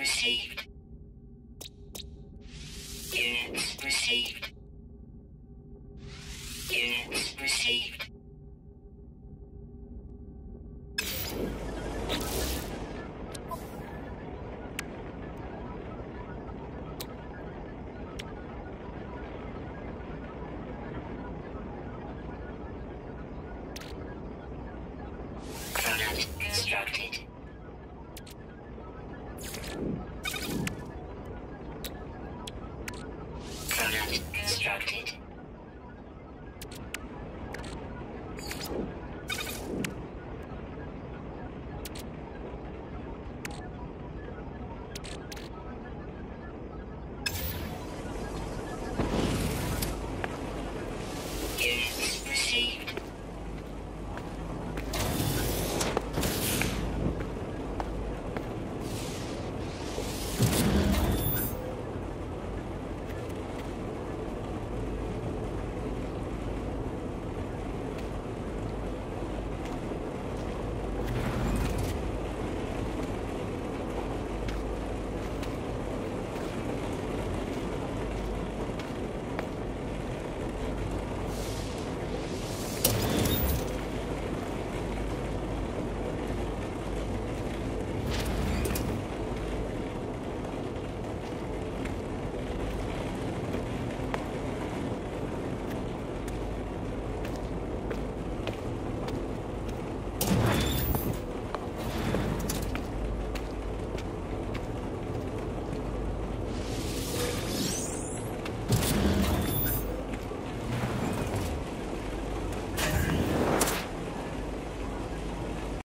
received. Units received. Units received. Constructed.